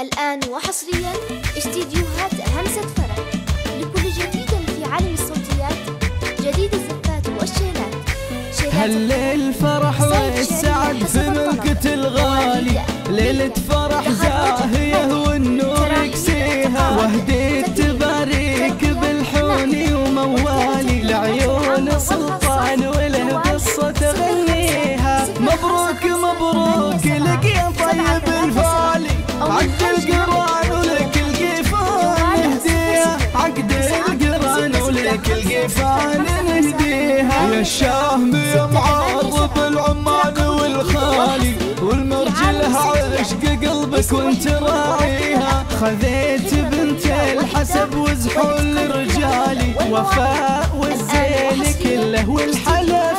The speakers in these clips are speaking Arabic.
الآن وحصريا استديوهات همسة فرح لكل جديد في عالم الصوتيات جديد الزفات والشيلات. هل الفرح والسعد في ملكة الغالي؟ ليلة فرح زاهية والنور يكسيها. وهديت تباريك بالحوني وموالي لعيون سلطان القرآن ولك القفان نهديها. عقد القرآن ولك القفان نهديها. يا الشام يا معرب العمان والخالي والمرجلها عشق قلبك وانت راعيها. خذيت بنت الحسب وزحول رجالي. وفاء والزين كله والحلا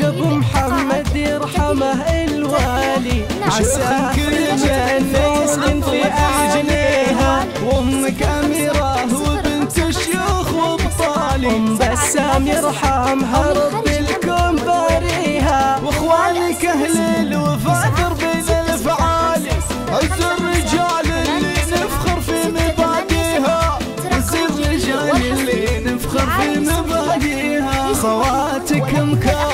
أبو محمد يرحمه الوالي. عسى الجنة يسكن في أعينيها. وأمك أميرة وبنت الشيوخ وأبطالي. أم بسام يرحمها رب الكون باريها. وإخوانك أهل الوفا دربين الافعالي عز الرجال اللي نفخر في مباديها. عز الرجال اللي نفخر في مباديها. خواتك مكملات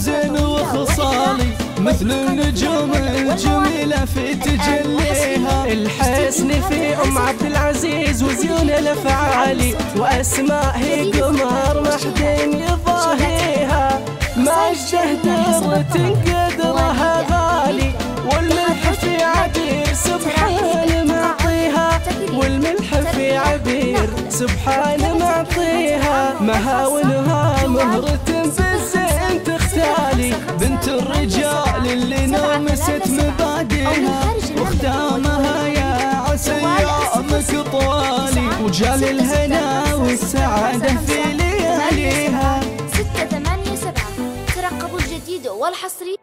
بزين وخصالي مثل النجوم الجميلة في تجليها. الحسن في أم عبد العزيز وزيون الأفعالي وأسماء هي قمر محدين يضاهيها. ما درة قدرها غالي والملح في عبير سبحان معطيها. والملح في عبير سبحان معطيها. مهاونها مهرة بالزين وجال الهنا والسعادة في لياليها. ستة ثمانية سبعة. ترقبوا الجديد والحصري.